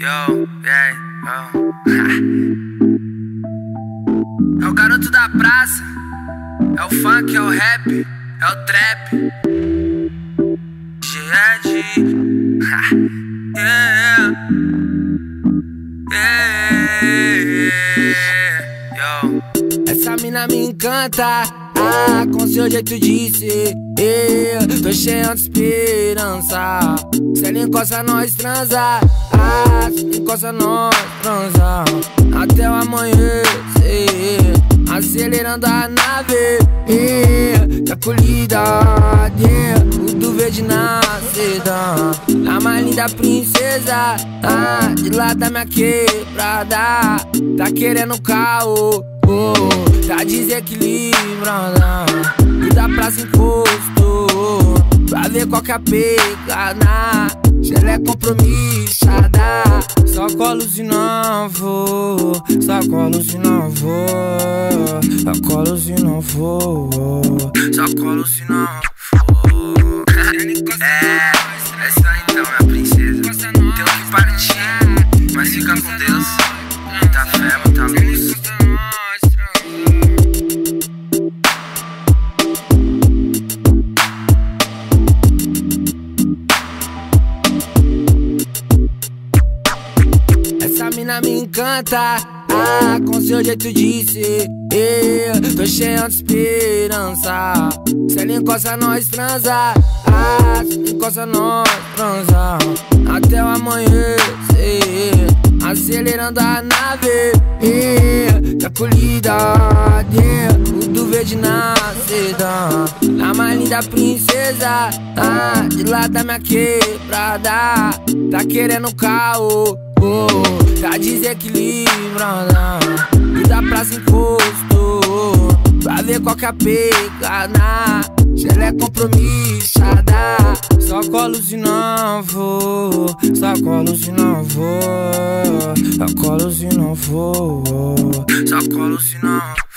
Yo, yeah, yo. É o garoto da praça, é o funk, é o rap, é o trap. G.E.D. yeah. yeah. Yo. Essa mina me encanta, ah, com seu jeito de ser. Eu tô cheio de esperança. Se ela encosta, nós transa. Ah, se encosta, nós transa. Até o amanhecer. Acelerando a nave. Da colidade. Tudo verde na seda. A mais linda princesa. Ah, de lá da minha quebrada. Tá querendo caô. Oh, tá desequilibrada. E da praça encostou. Pra ver qual que é a pegada. Se ela é compromissada. Só colo se não for. Só colo se não for. Só colo se não for. Só colo se não for. É, essa então, minha princesa. Tenho que partir, mas fica com Deus. Essa mina me encanta, ah, com seu jeito de ser. Eu tô cheio de esperança. Se ela encosta, nós transa. Ah, se encosta, nós transa. Até o amanhecer. Acelerando a nave. Da colidade. Tudo verde na seda. A mais linda princesa. Ah, de lá da minha quebrada. Tá querendo caô. Oh, tá desequilibrada E da praça encostou Pra ver qual que é a pegada. Se ela é compromissada. Só colo se não for Só colo se não for Só colo se não for Só colo se não